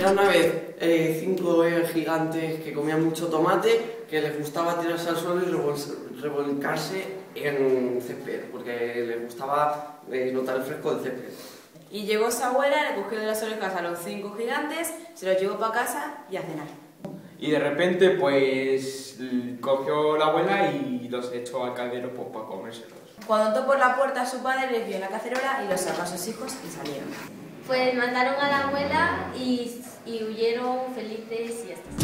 vez eh, cinco gigantes que comían mucho tomate, que les gustaba tirarse al suelo y revol- revolcarse en césped, porque les gustaba eh, notar el fresco del césped. Y llegó su abuela, le cogió de las orejas a los cinco gigantes, se los llevó para casa y a cenar. Y de repente, pues, cogió la abuela y los echó al caldero pues, para comérselos. Cuando entró por la puerta su padre les vio en la cacerola y los sacó a sus hijos y salieron. Pues mataron a la abuela y, huyeron felices y ya está.